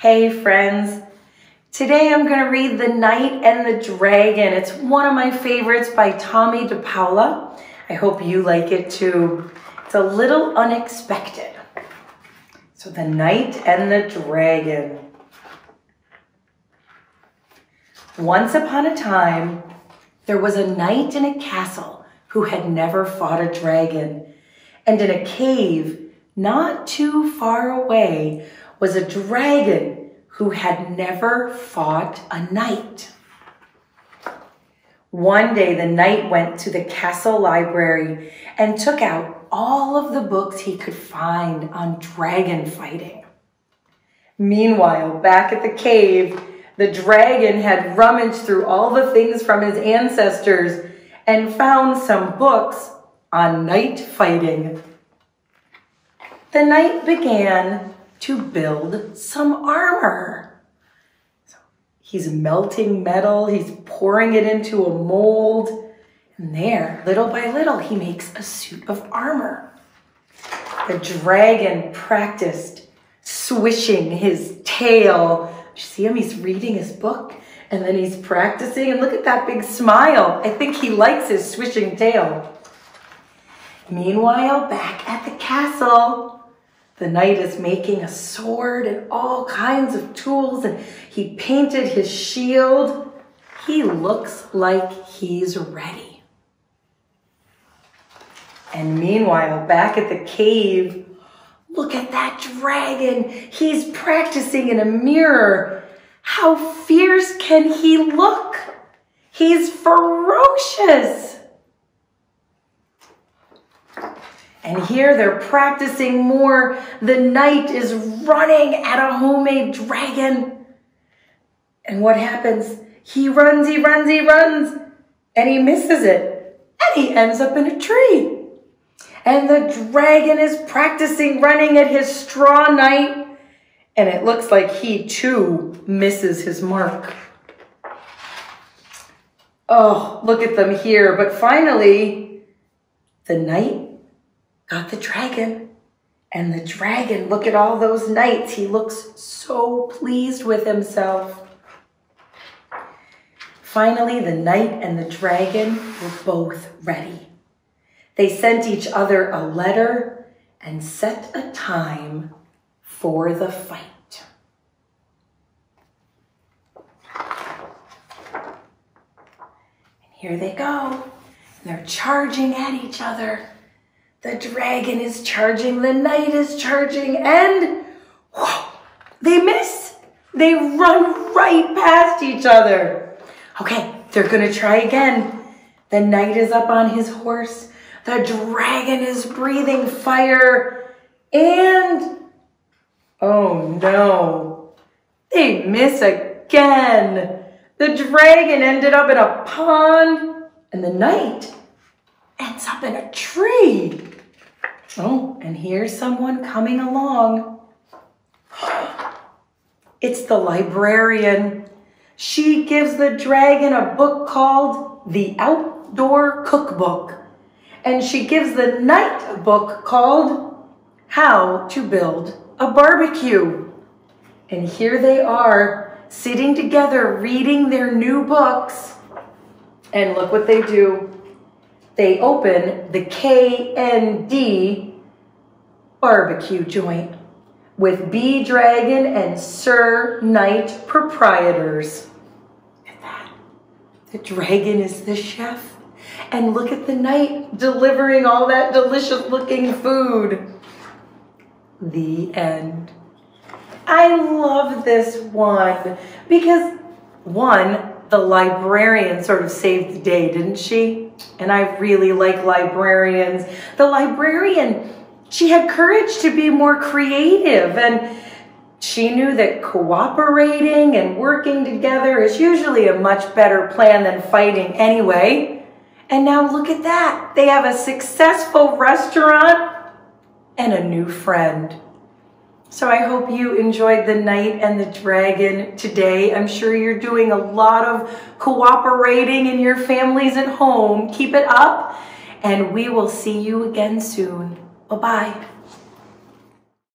Hey friends, today I'm going to read The Knight and the Dragon. It's one of my favorites by Tomie dePaola. I hope you like it too. It's a little unexpected. So The Knight and the Dragon. Once upon a time, there was a knight in a castle who had never fought a dragon. And in a cave not too far away was a dragon who had never fought a knight. One day, the knight went to the castle library and took out all of the books he could find on dragon fighting. Meanwhile, back at the cave, the dragon had rummaged through all the things from his ancestors and found some books on knight fighting. The knight began to build some armor. So he's melting metal, he's pouring it into a mold, and there, little by little, he makes a suit of armor. The dragon practiced swishing his tail. You see him? He's reading his book and then he's practicing. And look at that big smile. I think he likes his swishing tail. Meanwhile, back at the castle, the knight is making a sword and all kinds of tools, and he painted his shield. He looks like he's ready. And meanwhile, back at the cave, look at that dragon. He's practicing in a mirror. How fierce can he look? He's ferocious. And here they're practicing more. The knight is running at a homemade dragon. And what happens? He runs, he runs, he runs, and he misses it. And he ends up in a tree. And the dragon is practicing running at his straw knight. And it looks like he too misses his mark. Oh, look at them here. But finally, the knight got the dragon. And the dragon, look at all those knights. He looks so pleased with himself. Finally, the knight and the dragon were both ready. They sent each other a letter and set a time for the fight. And here they go. They're charging at each other. The dragon is charging, the knight is charging, and whoa, they miss. They run right past each other. Okay, they're gonna try again. The knight is up on his horse. The dragon is breathing fire. And, oh no, they miss again. The dragon ended up in a pond and the knight ends up in a tree. Oh, and here's someone coming along. It's the librarian. She gives the dragon a book called The Outdoor Cookbook. And she gives the knight a book called How to Build a Barbecue. And here they are sitting together reading their new books. And look what they do they open the KND barbecue joint with B Dragon and Sir Knight proprietors. At that. The dragon is the chef. And look at the knight delivering all that delicious looking food. The end. I love this one because one, the librarian sort of saved the day, didn't she? And I really like librarians. The librarian, she had courage to be more creative and she knew that cooperating and working together is usually a much better plan than fighting anyway. And now look at that. They have a successful restaurant and a new friend. So I hope you enjoyed the knight and the dragon today. I'm sure you're doing a lot of cooperating in your families at home. Keep it up and we will see you again soon. Bye-bye.